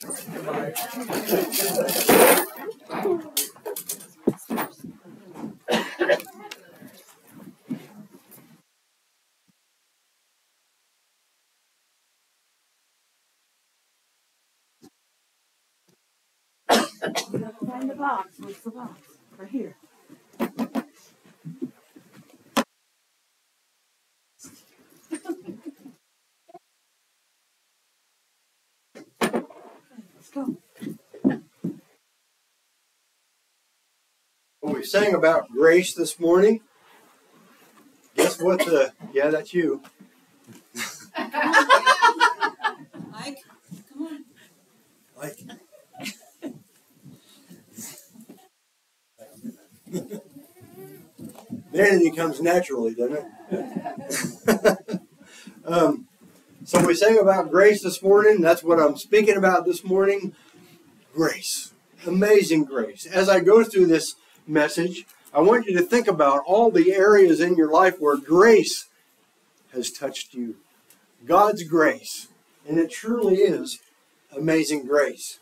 Find the box. What's the box? Right here. Sang about grace this morning. Guess what the yeah, that's you. Mike, come on. Like Vanity comes naturally, doesn't it? um, so we sang about grace this morning. That's what I'm speaking about this morning. Grace. Amazing grace. As I go through this message, I want you to think about all the areas in your life where grace has touched you. God's grace. And it truly is amazing grace.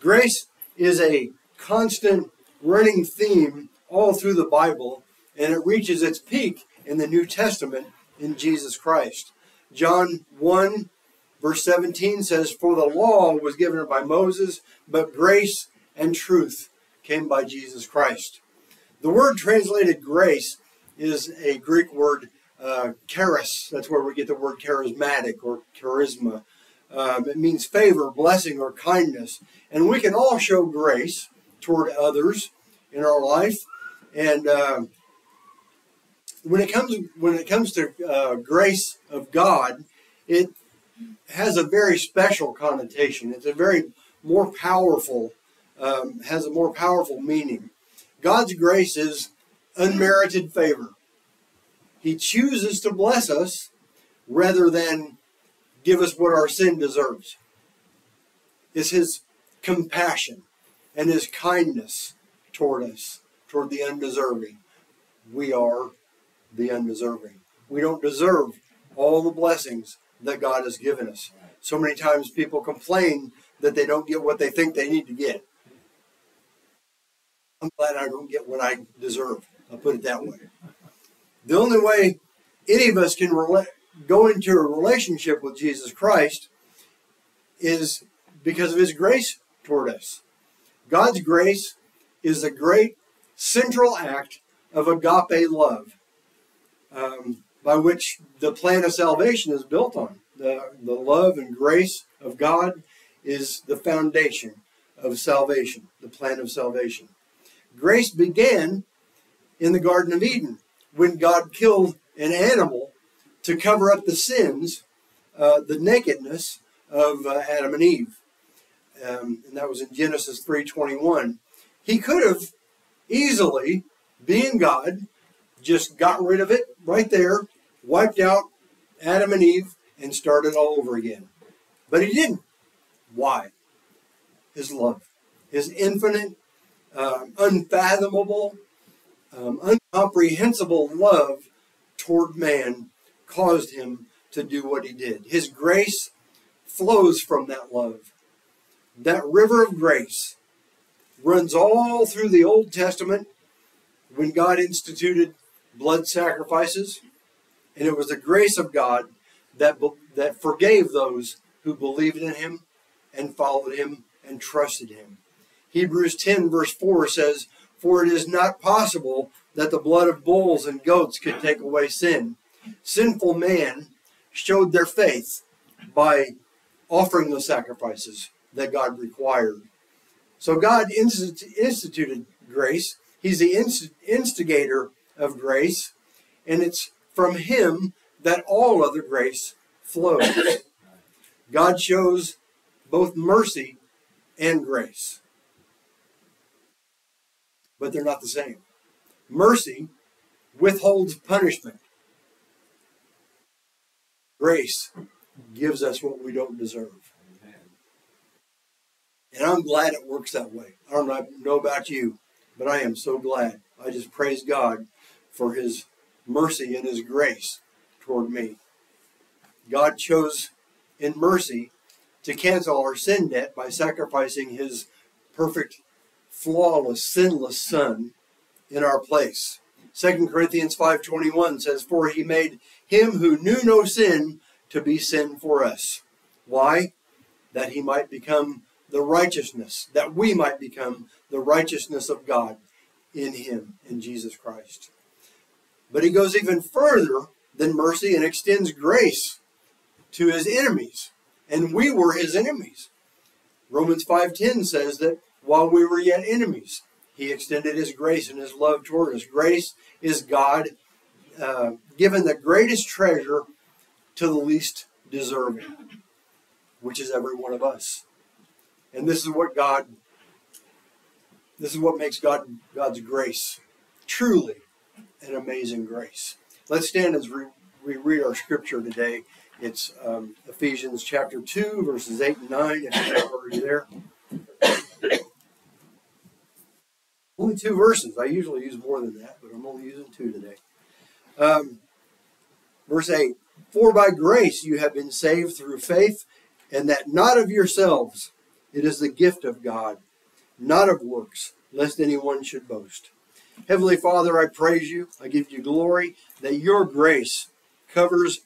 Grace is a constant running theme all through the Bible, and it reaches its peak in the New Testament in Jesus Christ. John 1, verse 17 says, For the law was given by Moses, but grace and truth came by Jesus Christ. The word translated grace is a Greek word, uh, charis. That's where we get the word charismatic or charisma. Um, it means favor, blessing, or kindness. And we can all show grace toward others in our life. And uh, when it comes when it comes to uh, grace of God, it has a very special connotation. It's a very more powerful, um, has a more powerful meaning. God's grace is unmerited favor. He chooses to bless us rather than give us what our sin deserves. It's His compassion and His kindness toward us, toward the undeserving. We are the undeserving. We don't deserve all the blessings that God has given us. So many times people complain that they don't get what they think they need to get. I'm glad I don't get what I deserve. I'll put it that way. The only way any of us can go into a relationship with Jesus Christ is because of his grace toward us. God's grace is the great central act of agape love um, by which the plan of salvation is built on. The, the love and grace of God is the foundation of salvation, the plan of salvation. Grace began in the Garden of Eden when God killed an animal to cover up the sins, uh, the nakedness of uh, Adam and Eve. Um, and that was in Genesis 3:21. He could have easily, being God, just got rid of it right there, wiped out Adam and Eve, and started all over again. But he didn't. Why? His love, his infinite, um, unfathomable, um, incomprehensible love toward man caused him to do what he did. His grace flows from that love. That river of grace runs all through the Old Testament when God instituted blood sacrifices, and it was the grace of God that, that forgave those who believed in him and followed him and trusted him. Hebrews 10, verse 4 says, For it is not possible that the blood of bulls and goats could take away sin. Sinful man showed their faith by offering the sacrifices that God required. So God instituted grace. He's the instigator of grace, and it's from Him that all other grace flows. God shows both mercy and grace, but they're not the same. Mercy withholds punishment. Grace gives us what we don't deserve. And I'm glad it works that way. I don't know about you, but I am so glad. I just praise God for his mercy and his grace toward me. God chose in mercy to cancel our sin debt by sacrificing his perfect, flawless, sinless son in our place. 2 Corinthians 5:21 says for he made him who knew no sin to be sin for us. Why? That he might become the righteousness, that we might become the righteousness of God in him, in Jesus Christ. But he goes even further than mercy and extends grace to his enemies. And we were his enemies. Romans 5:10 says that while we were yet enemies, he extended his grace and his love toward us. Grace is God uh, given the greatest treasure to the least deserving, which is every one of us. And this is what God, this is what makes God God's grace truly an amazing grace. Let's stand as we, read our scripture today. It's um, Ephesians chapter 2, verses 8 and 9, if you're already there. Only two verses. I usually use more than that, but I'm only using two today. Um, verse 8 For by grace you have been saved through faith, and that not of yourselves. It is the gift of God, not of works, lest anyone should boast. Heavenly Father, I praise you. I give you glory that your grace covers.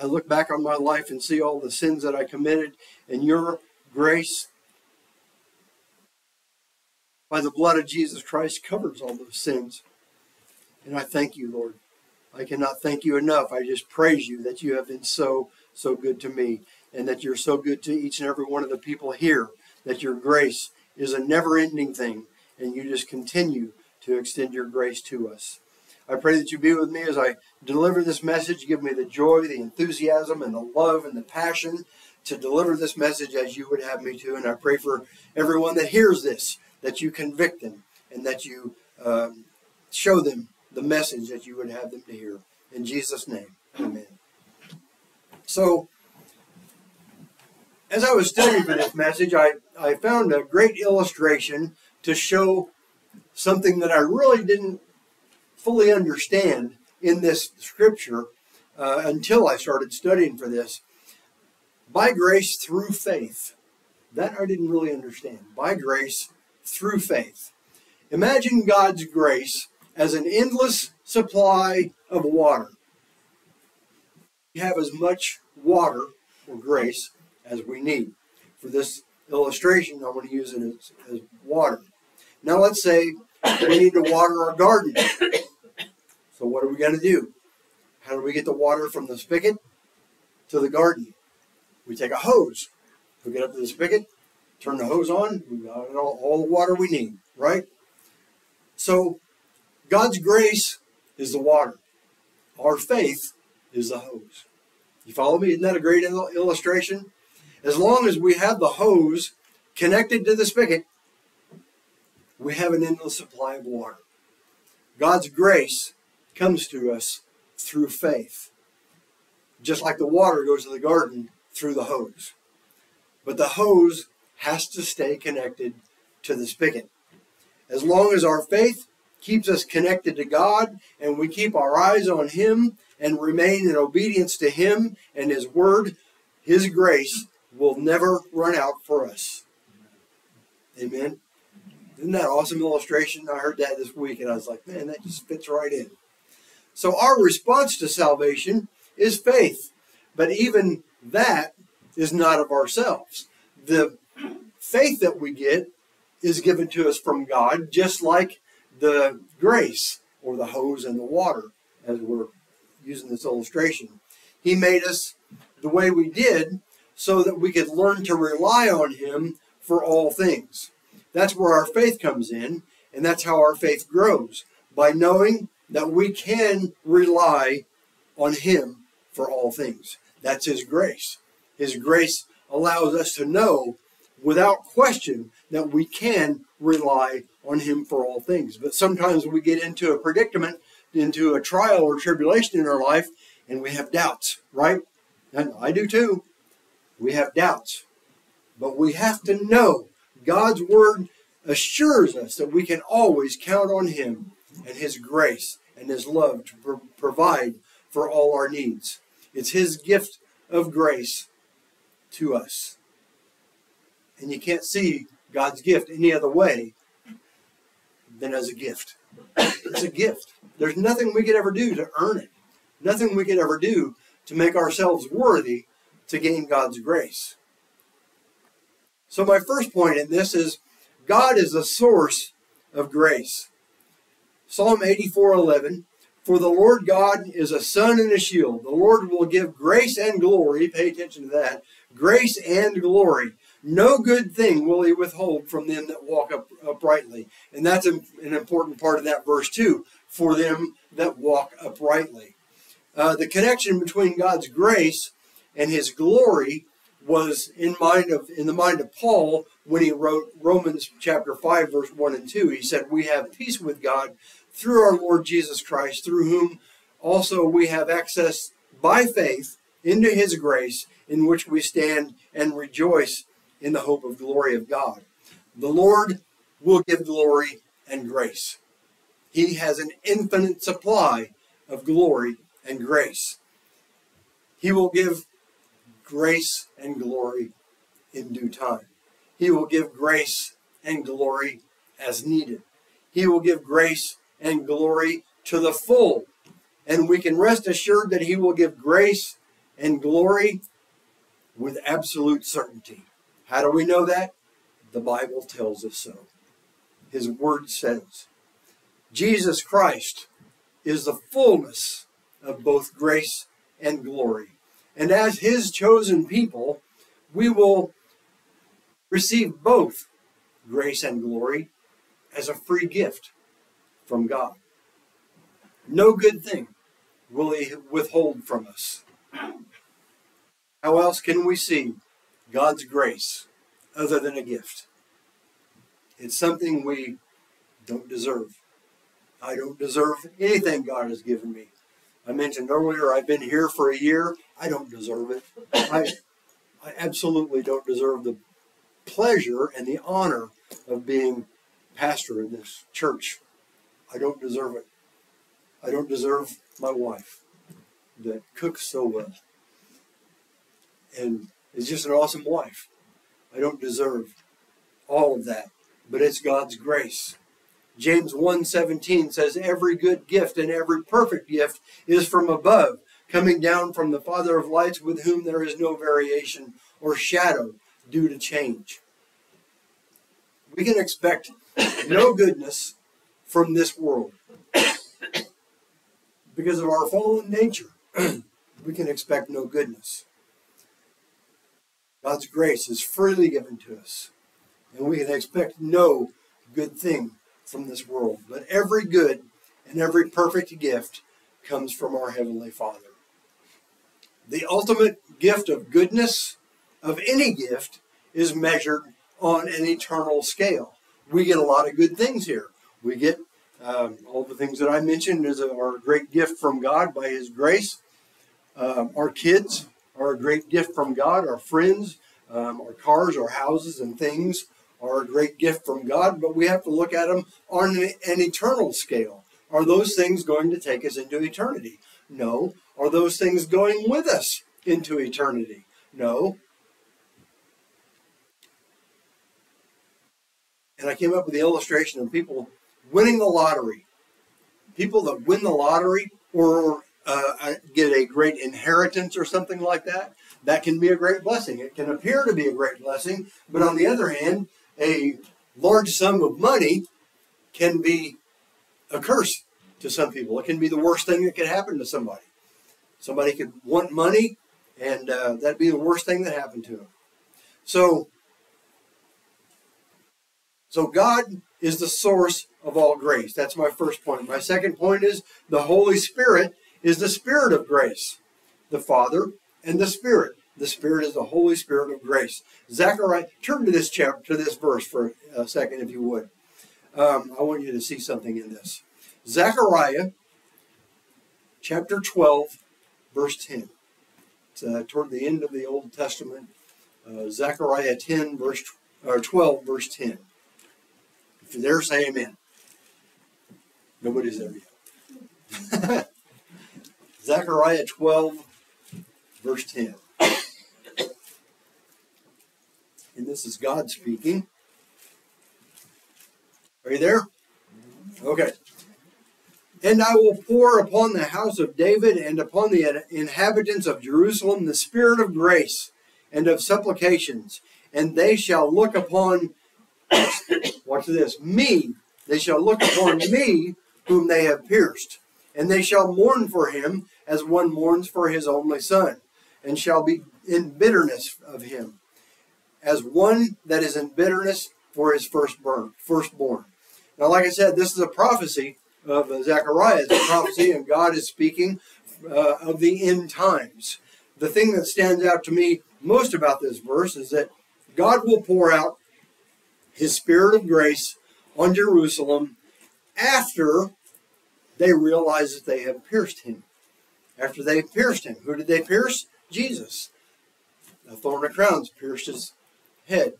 I look back on my life and see all the sins that I committed, and your grace, by the blood of Jesus Christ, covers all those sins. And I thank you, Lord. I cannot thank you enough. I just praise you that you have been so, so good to me, and that you're so good to each and every one of the people here, that your grace is a never ending thing and you just continue to extend your grace to us. I pray that you be with me as I deliver this message. Give me the joy, the enthusiasm, and the love and the passion to deliver this message as you would have me to. And I pray for everyone that hears this that you convict them and that you um, show them the message that you would have them to hear. In Jesus' name, amen. So, as I was studying for this message, I, I found a great illustration to show something that I really didn't fully understand in this scripture uh, until I started studying for this. By grace through faith. That I didn't really understand. By grace through faith. Imagine God's grace as an endless supply of water. We have as much water or grace as we need. For this illustration, I'm going to use it as, as water. Now let's say we need to water our garden. So what are we going to do? How do we get the water from the spigot to the garden? We take a hose, hook it up to the spigot, turn the hose on, we got all, all the water we need, right? So God's grace is the water. Our faith is the hose. You follow me? Isn't that a great illustration? As long as we have the hose connected to the spigot, we have an endless supply of water. God's grace comes to us through faith. Just like the water goes to the garden through the hose. But the hose has to stay connected to the spigot. As long as our faith keeps us connected to God and we keep our eyes on Him and remain in obedience to Him and His Word, His grace will never run out for us. Amen. Isn't that awesome illustration? I heard that this week and I was like, man, that just fits right in. So our response to salvation is faith. But even that is not of ourselves. The faith that we get is given to us from God, just like the grace or the hose and the water, as we're using this illustration. He made us the way we did so that we could learn to rely on Him for all things. That's where our faith comes in, and that's how our faith grows by knowing that we can rely on Him for all things. That's His grace. His grace allows us to know without question that we can rely on Him for all things. But sometimes we get into a predicament, into a trial or tribulation in our life, and we have doubts, right? And I do too. We have doubts. But we have to know God's Word assures us that we can always count on Him and His grace and His love to pro- provide for all our needs. It's His gift of grace to us. And you can't see God's gift any other way than as a gift. It's a gift. There's nothing we could ever do to earn it, nothing we could ever do to make ourselves worthy to gain God's grace. So, my first point in this is God is the source of grace. Psalm 84 11 For the Lord God is a sun and a shield. The Lord will give grace and glory. Pay attention to that. Grace and glory. No good thing will he withhold from them that walk up, uprightly. And that's an important part of that verse, too. For them that walk uprightly. Uh, the connection between God's grace and his glory was in mind of in the mind of Paul when he wrote Romans chapter 5 verse 1 and 2 he said we have peace with God through our Lord Jesus Christ through whom also we have access by faith into his grace in which we stand and rejoice in the hope of glory of God the Lord will give glory and grace he has an infinite supply of glory and grace he will give grace and glory in due time. He will give grace and glory as needed. He will give grace and glory to the full. And we can rest assured that He will give grace and glory with absolute certainty. How do we know that? The Bible tells us so. His Word says. Jesus Christ is the fullness of both grace and glory. And as his chosen people, we will receive both grace and glory as a free gift from God. No good thing will he withhold from us. How else can we see God's grace other than a gift? It's something we don't deserve. I don't deserve anything God has given me. I mentioned earlier, I've been here for a year. I don't deserve it. I, I absolutely don't deserve the pleasure and the honor of being pastor in this church. I don't deserve it. I don't deserve my wife that cooks so well and is just an awesome wife. I don't deserve all of that, but it's God's grace. James 1:17 says every good gift and every perfect gift is from above, coming down from the Father of lights with whom there is no variation or shadow due to change. We can expect no goodness from this world because of our fallen nature. we can expect no goodness. God's grace is freely given to us, and we can expect no good thing from this world. But every good and every perfect gift comes from our Heavenly Father. The ultimate gift of goodness, of any gift, is measured on an eternal scale. We get a lot of good things here. We get um, all the things that I mentioned is a, are a great gift from God by His grace. Um, our kids are a great gift from God. Our friends, um, our cars, our houses, and things are a great gift from God, but we have to look at them on an, eternal scale. Are those things going to take us into eternity? No. Are those things going with us into eternity? No. And I came up with the illustration of people winning the lottery. People that win the lottery or uh, get a great inheritance or something like that, that can be a great blessing. It can appear to be a great blessing, but on the other hand, a large sum of money can be a curse to some people. It can be the worst thing that could happen to somebody. Somebody could want money, and uh, that'd be the worst thing that happened to them. So, so God is the source of all grace. That's my first point. My second point is the Holy Spirit is the Spirit of grace, the Father and the Spirit. The Spirit is the Holy Spirit of grace. Zechariah, turn to this chapter, to this verse for a second, if you would. Um, I want you to see something in this. Zechariah, chapter 12, verse 10. It's uh, toward the end of the Old Testament. Uh, Zechariah 10, verse or 12, verse 10. If you're there, say amen. Nobody's there yet. Zechariah 12, verse 10. And this is God speaking. Are you there? Okay. And I will pour upon the house of David and upon the inhabitants of Jerusalem the spirit of grace and of supplications, and they shall look upon, watch this, me. They shall look upon me whom they have pierced, and they shall mourn for him as one mourns for his only son, and shall be in bitterness of him, as one that is in bitterness for his firstborn. Firstborn. Now, like I said, this is a prophecy of Zechariah. It's a prophecy, and God is speaking uh, of the end times. The thing that stands out to me most about this verse is that God will pour out his spirit of grace on Jerusalem after they realize that they have pierced him. After they pierced him. Who did they pierce? Jesus. A thorn of crowns pierced his head.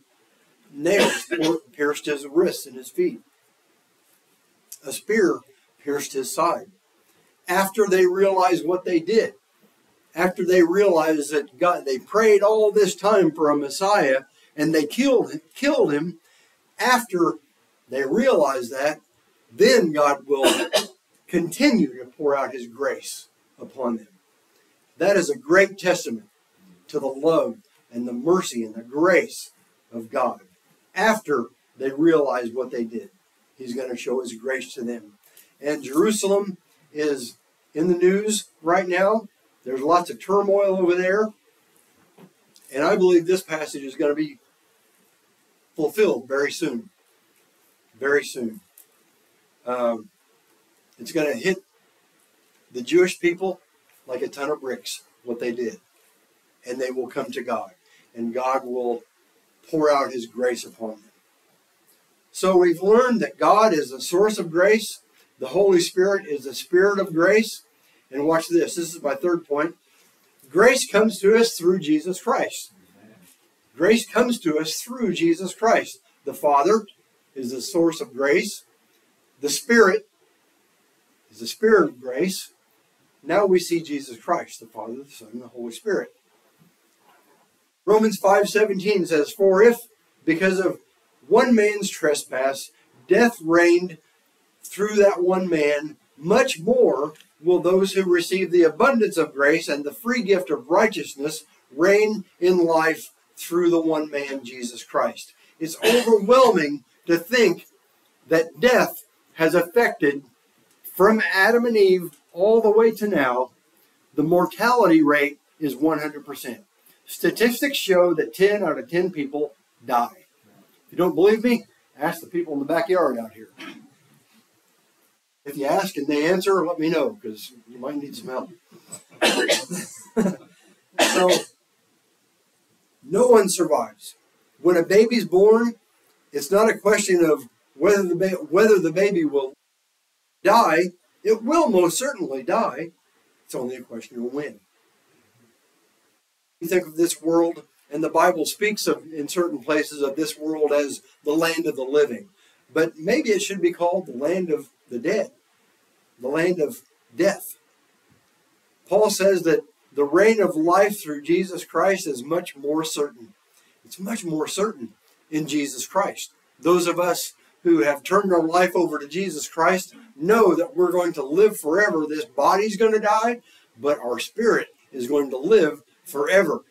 Nails pierced his wrists and his feet. A spear pierced his side. After they realized what they did, after they realized that God, they prayed all this time for a Messiah and they killed killed him. After they realized that, then God will continue to pour out His grace upon them. That is a great testament to the love and the mercy and the grace of God. After they realize what they did, He's going to show His grace to them. And Jerusalem is in the news right now. There's lots of turmoil over there. And I believe this passage is going to be fulfilled very soon. Very soon. Um, it's going to hit the Jewish people like a ton of bricks, what they did. And they will come to God. And God will pour out his grace upon them. So we've learned that God is the source of grace. The Holy Spirit is the Spirit of grace. And watch this. This is my third point. Grace comes to us through Jesus Christ. Grace comes to us through Jesus Christ. The Father is the source of grace. The Spirit is the Spirit of grace. Now we see Jesus Christ, the Father, the Son, and the Holy Spirit. Romans 5:17 says, "For if because of one man's trespass death reigned through that one man, much more will those who receive the abundance of grace and the free gift of righteousness reign in life through the one man, Jesus Christ. It's overwhelming to think that death has affected, from Adam and Eve all the way to now, the mortality rate is 100%. Statistics show that 10 out of 10 people die. If you don't believe me, ask the people in the backyard out here. If you ask and they answer, let me know because you might need some help. so, no one survives. When a baby's born, it's not a question of whether the, whether the baby will die. It will most certainly die. It's only a question of when. You think of this world, and the Bible speaks of in certain places of this world as the land of the living. But maybe it should be called the land of the dead, the land of death. Paul says that the reign of life through Jesus Christ is much more certain. It's much more certain in Jesus Christ. Those of us who have turned our life over to Jesus Christ know that we're going to live forever. This body's going to die, but our spirit is going to live forever.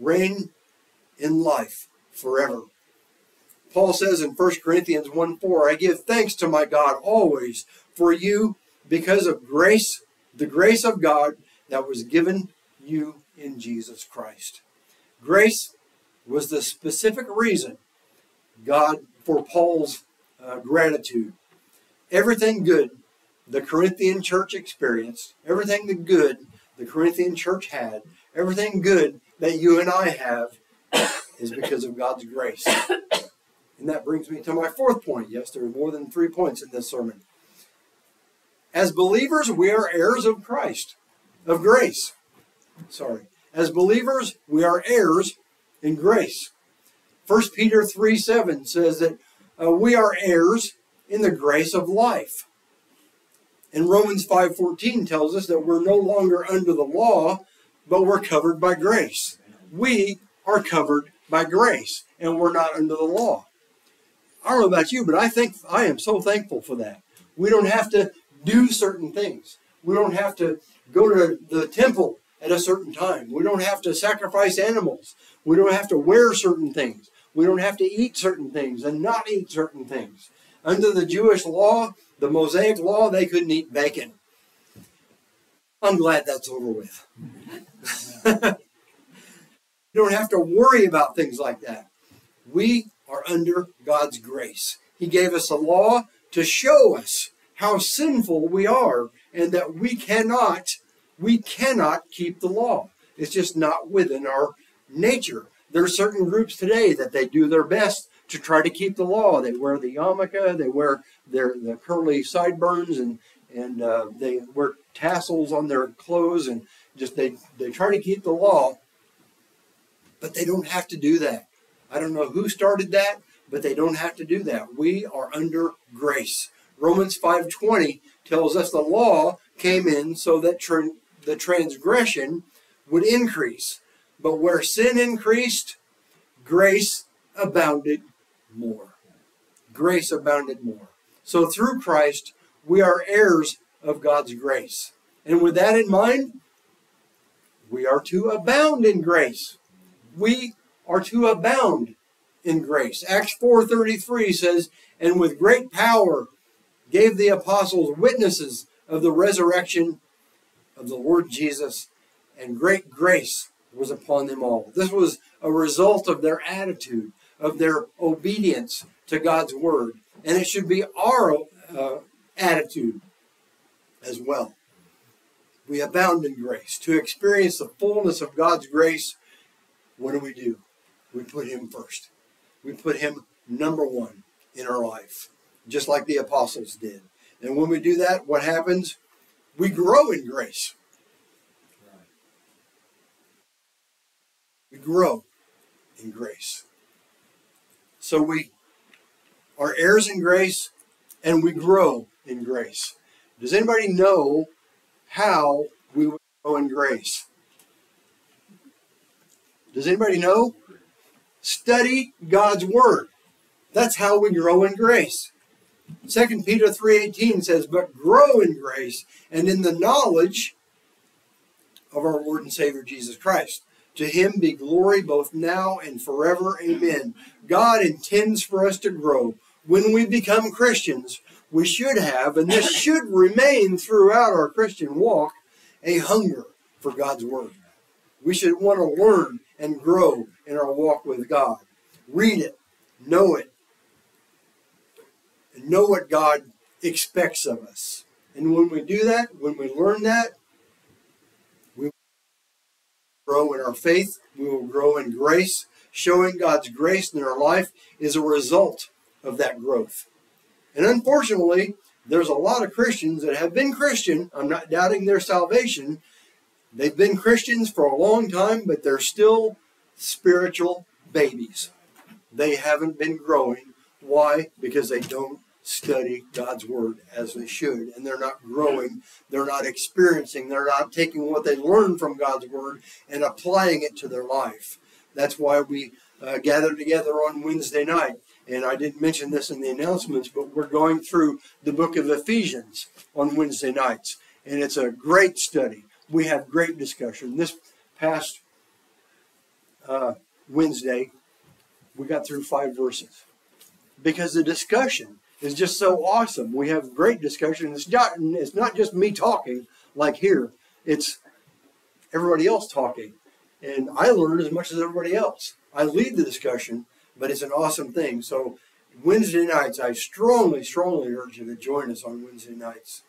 Reign in life forever. Paul says in 1 Corinthians 1 4, I give thanks to my God always for you because of grace, the grace of God that was given you in Jesus Christ. Grace was the specific reason God for Paul's uh, gratitude. Everything good the Corinthian church experienced, everything the good the Corinthian church had, everything good that you and I have is because of God's grace. And that brings me to my fourth point. Yes, there are more than three points in this sermon. As believers, we are heirs of Christ, of grace. Sorry. As believers, we are heirs in grace. 1 Peter 3 7 says that uh, we are heirs in the grace of life. And Romans 5:14 tells us that we're no longer under the law, but we're covered by grace. We are covered by grace. and we're not under the law. I don't know about you, but I think I am so thankful for that. We don't have to do certain things. We don't have to go to the temple at a certain time. We don't have to sacrifice animals. We don't have to wear certain things. We don't have to eat certain things and not eat certain things. Under the Jewish law, the Mosaic law, they couldn't eat bacon. I'm glad that's over with. you don't have to worry about things like that. We are under God's grace. He gave us a law to show us how sinful we are and that we cannot we cannot keep the law. It's just not within our nature. There are certain groups today that they do their best to try to keep the law. They wear the yarmulke, they wear their the curly sideburns, and and uh, they wear tassels on their clothes, and just they they try to keep the law. But they don't have to do that. I don't know who started that, but they don't have to do that. We are under grace. Romans 5:20 tells us the law came in so that tra- the transgression would increase. But where sin increased, grace abounded more. Grace abounded more. So through Christ, we are heirs of God's grace. And with that in mind, we are to abound in grace. We are to abound in grace. Acts 4:33 says, "And with great power gave the apostles witnesses of the resurrection of the Lord Jesus, and great grace was upon them all." This was a result of their attitude, of their obedience to God's word, and it should be our uh, attitude as well. We abound in grace. To experience the fullness of God's grace, what do we do? We put Him first. We put Him number one in our life, just like the apostles did. And when we do that, what happens? We grow in grace. We grow in grace. So we are heirs in grace and we grow in grace. Does anybody know how we grow in grace? Does anybody know? Study God's word. That's how we grow in grace. 2 Peter 3:18 says, "But grow in grace and in the knowledge of our Lord and Savior Jesus Christ. To him be glory both now and forever. Amen." God intends for us to grow. When we become Christians, we should have, and this should remain throughout our Christian walk, a hunger for God's Word. We should want to learn and grow in our walk with God. Read it, know it, and know what God expects of us. And when we do that, when we learn that, grow in our faith, we will grow in grace. Showing God's grace in our life is a result of that growth. And unfortunately, there's a lot of Christians that have been Christian. I'm not doubting their salvation. They've been Christians for a long time, but they're still spiritual babies. They haven't been growing. Why? Because they don't study God's Word as they should. And they're not growing, they're not experiencing, they're not taking what they learned from God's Word and applying it to their life. That's why we uh, gather together on Wednesday night and I didn't mention this in the announcements, but we're going through the book of Ephesians on Wednesday nights, and it's a great study. We have great discussion. This past uh, Wednesday, we got through five verses because the discussion is just so awesome. We have great discussion. It's not, it's not just me talking like here, it's everybody else talking. And I learn as much as everybody else. I lead the discussion, but it's an awesome thing. So Wednesday nights, I strongly, strongly urge you to join us on Wednesday nights.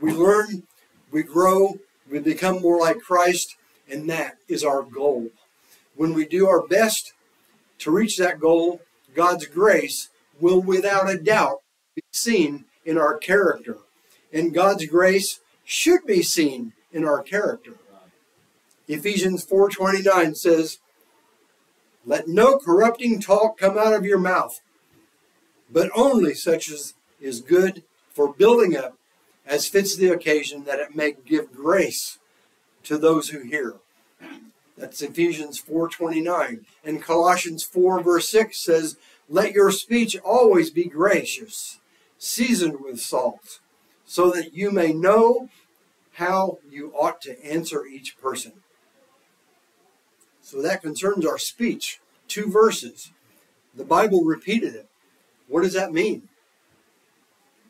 We learn, we grow, we become more like Christ, and that is our goal. When we do our best to reach that goal, God's grace will without a doubt be seen in our character. And God's grace should be seen in our character. Ephesians 4:29 says, let no corrupting talk come out of your mouth, but only such as is good for building up, as fits the occasion, that it may give grace to those who hear. That's Ephesians 4:29. And Colossians 4 verse 6 says, "Let your speech always be gracious, seasoned with salt, so that you may know how you ought to answer each person." So that concerns our speech. Two verses. The Bible repeated it. What does that mean?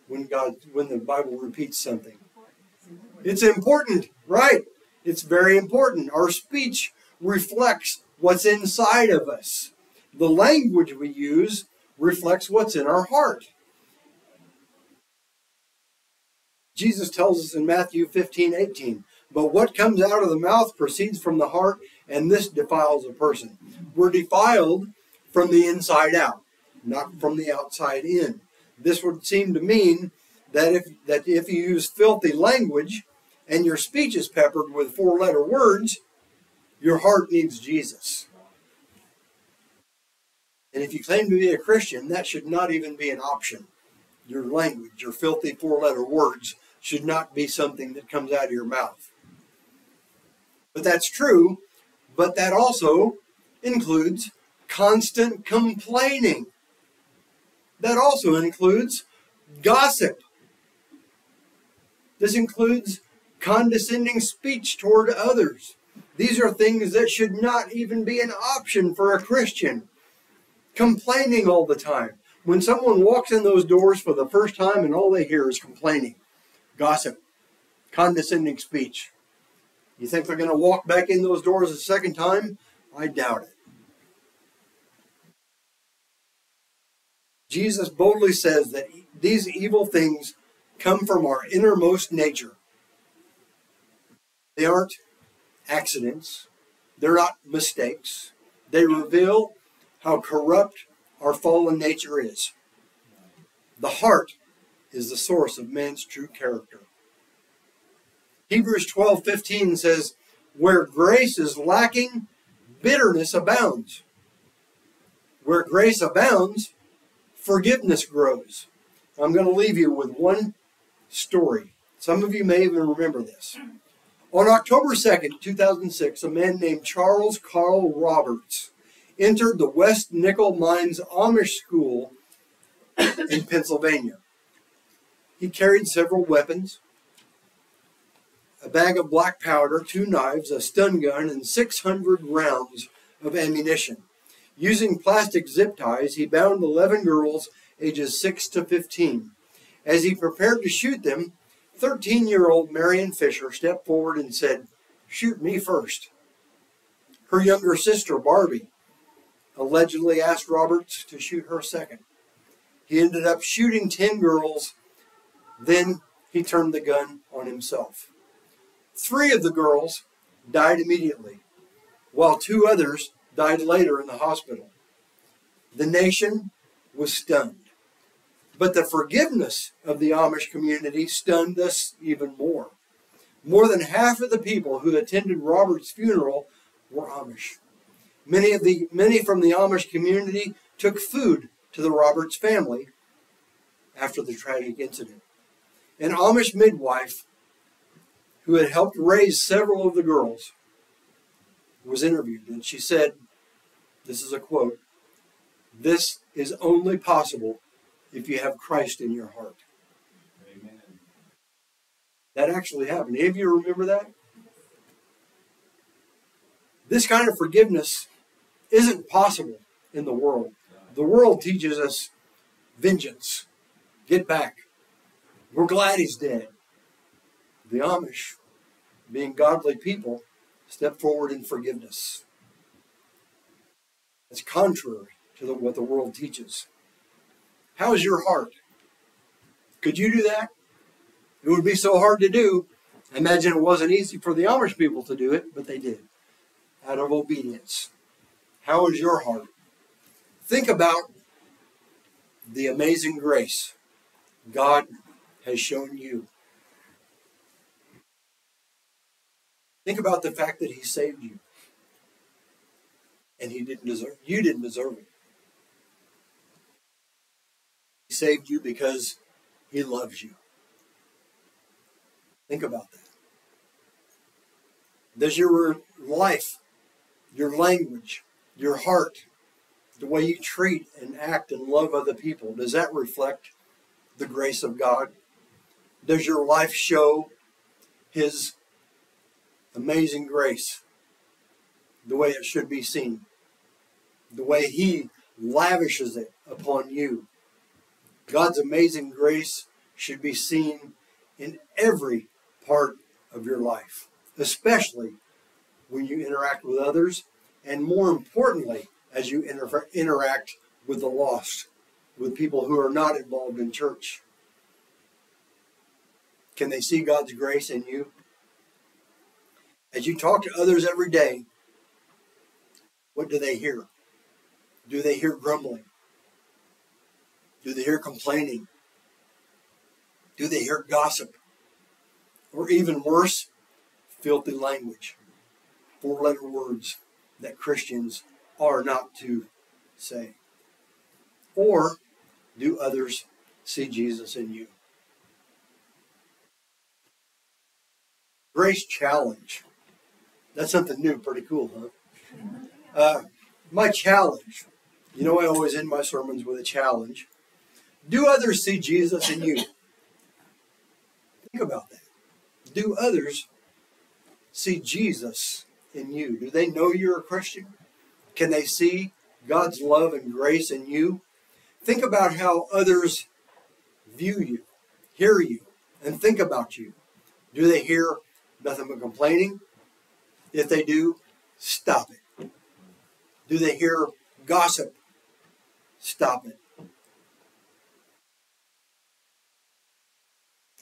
When God when the Bible repeats something. It's important, right? It's very important. Our speech reflects what's inside of us. The language we use reflects what's in our heart. Jesus tells us in Matthew 15, 18, but what comes out of the mouth proceeds from the heart, and this defiles a person. We're defiled from the inside out, not from the outside in. This would seem to mean that if that if you use filthy language and your speech is peppered with four-letter words, your heart needs Jesus. And if you claim to be a Christian, that should not even be an option. Your language, your filthy four-letter words should not be something that comes out of your mouth. But that's true, but that also includes constant complaining. That also includes gossip. This includes condescending speech toward others. These are things that should not even be an option for a Christian. Complaining all the time. When someone walks in those doors for the first time and all they hear is complaining, gossip, condescending speech, you think they're going to walk back in those doors a second time? I doubt it. Jesus boldly says that these evil things come from our innermost nature. They aren't accidents, they're not mistakes. They reveal how corrupt our fallen nature is. The heart is the source of man's true character. Hebrews 12 15 says, Where grace is lacking, bitterness abounds. Where grace abounds, forgiveness grows. I'm going to leave you with one story. Some of you may even remember this. On October 2nd, 2006, a man named Charles Carl Roberts entered the West Nickel Mines Amish School in Pennsylvania. He carried several weapons, a bag of black powder, two knives, a stun gun, and 600 rounds of ammunition. Using plastic zip ties, he bound 11 girls ages 6 to 15. As he prepared to shoot them, 13 year old Marian Fisher stepped forward and said, Shoot me first. Her younger sister, Barbie, allegedly asked Roberts to shoot her second. He ended up shooting 10 girls, then he turned the gun on himself. Three of the girls died immediately, while two others died later in the hospital. The nation was stunned. But the forgiveness of the Amish community stunned us even more. More than half of the people who attended Robert's funeral were Amish. Many of the many from the Amish community took food to the Roberts family after the tragic incident. An Amish midwife who had helped raise several of the girls was interviewed and she said, this is a quote, this is only possible if you have Christ in your heart. Amen. That actually happened. Any of you remember that? This kind of forgiveness isn't possible in the world. The world teaches us vengeance, get back. We're glad he's dead. The Amish, being godly people, step forward in forgiveness. It's contrary to the, what the world teaches. How's your heart? Could you do that? It would be so hard to do. I imagine it wasn't easy for the Amish people to do it, but they did out of obedience. How is your heart? Think about the amazing grace God has shown you. Think about the fact that He saved you. And He didn't deserve you didn't deserve it. He saved you because He loves you. Think about that. Does your life your language, your heart, the way you treat and act and love other people, does that reflect the grace of God? Does your life show His amazing grace the way it should be seen? The way He lavishes it upon you. God's amazing grace should be seen in every part of your life, especially when you interact with others, and more importantly, as you inter- interact with the lost, with people who are not involved in church. Can they see God's grace in you? As you talk to others every day, what do they hear? Do they hear grumbling? Do they hear complaining? Do they hear gossip? Or even worse, filthy language, four letter words that Christians are not to say? Or do others see Jesus in you? Grace challenge. That's something new, pretty cool, huh? Uh, my challenge. You know, I always end my sermons with a challenge. Do others see Jesus in you? Think about that. Do others see Jesus in you? Do they know you're a Christian? Can they see God's love and grace in you? Think about how others view you, hear you, and think about you. Do they hear nothing but complaining? If they do, stop it. Do they hear gossip? Stop it.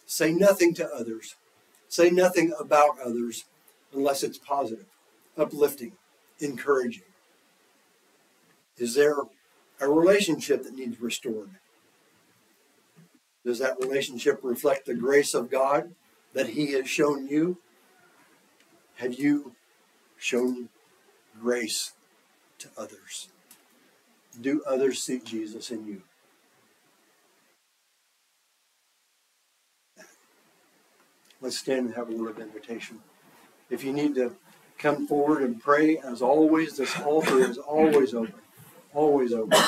Say nothing to others. Say nothing about others unless it's positive, uplifting, encouraging. Is there a relationship that needs restored? Does that relationship reflect the grace of God that He has shown you? Have you shown grace to others? Do others see Jesus in you? Let's stand and have a word of invitation. If you need to come forward and pray, as always, this altar is always open. Always open.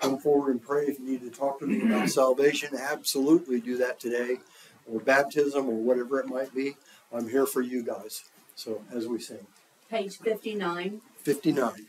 Come forward and pray. If you need to talk to me about salvation, absolutely do that today, or baptism, or whatever it might be. I'm here for you guys. So as we sing. Page 59. 59.